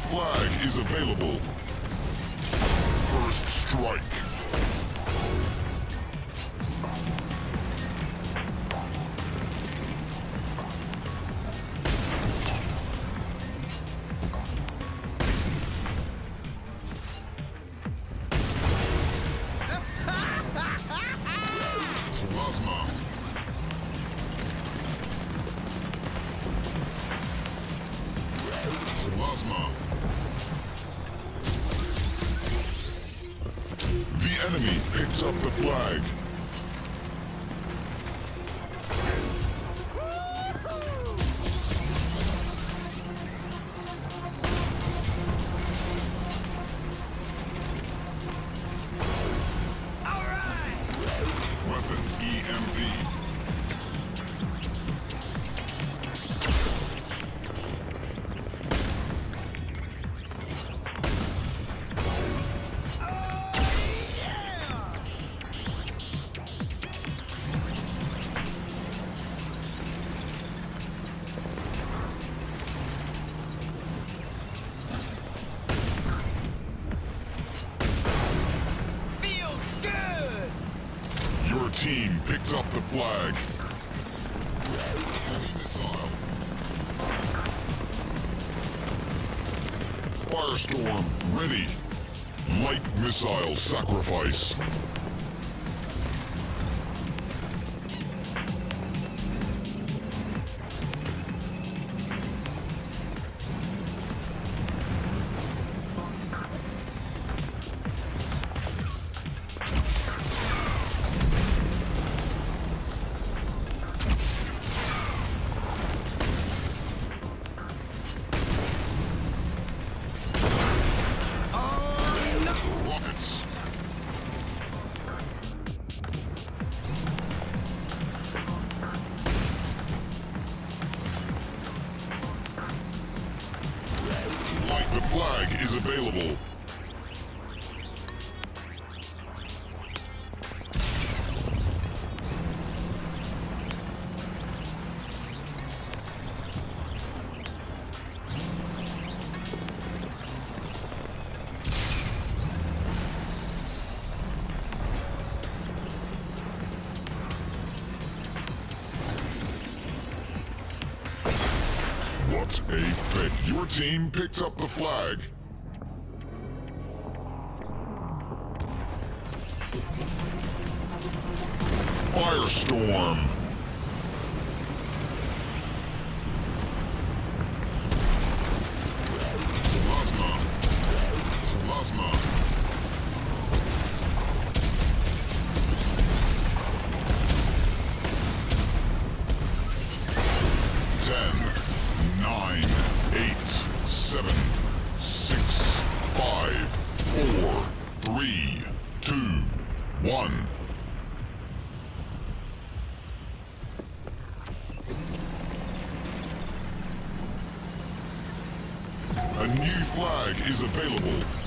flag is available. First strike. Plasma. Enemy picks up the flag. Team picked up the flag. Heavy missile. Firestorm ready. Light missile sacrifice. Flag is available. What a fit. Your team picks up the flag. Firestorm. Plasma. Plasma. Ten, seven, six, five, four, three, two, one. A new flag is available.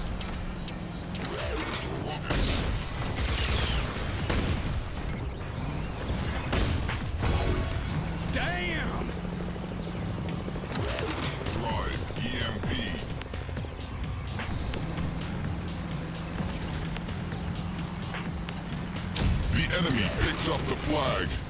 Enemy picked up the flag.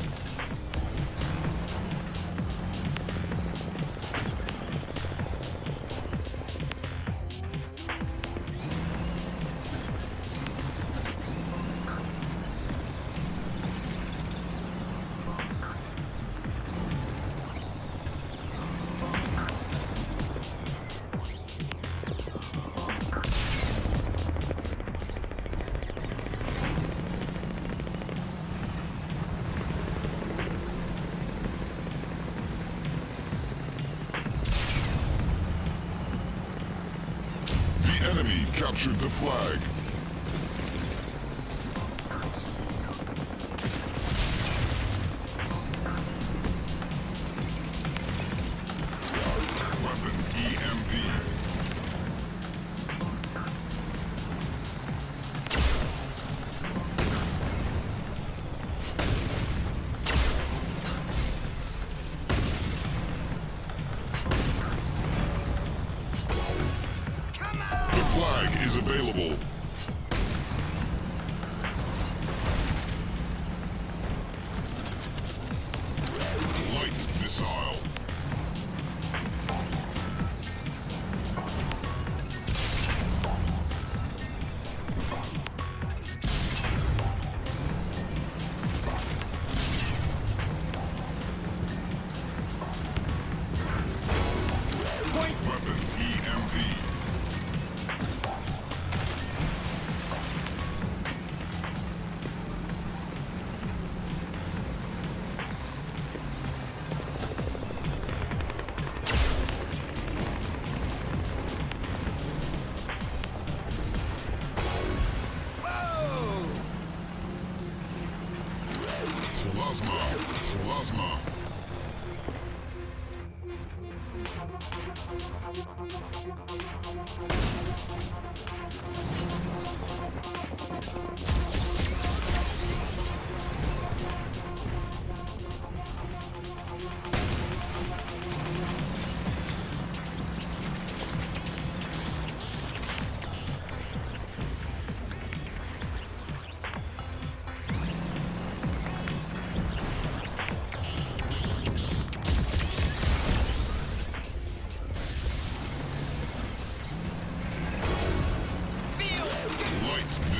Enemy captured the flag. available.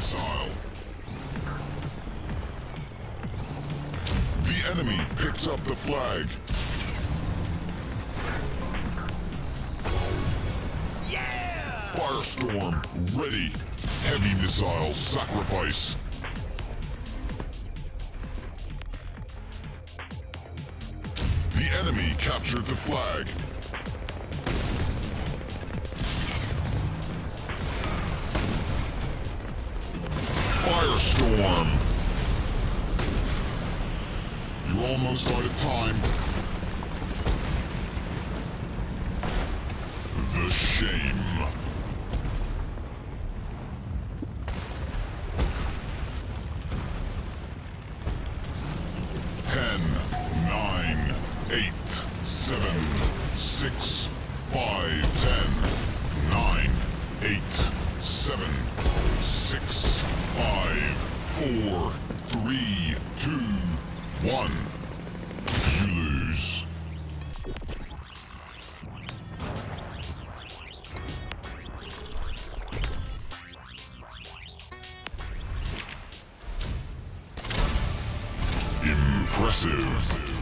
Missile. The enemy picked up the flag. Yeah! Firestorm ready. Heavy missile sacrifice. The enemy captured the flag. Firestorm! You're almost out of time. The shame. Ten, nine, eight, seven, six, five, ten, nine, eight, seven, six, four, three, two, one. You lose. Impressive.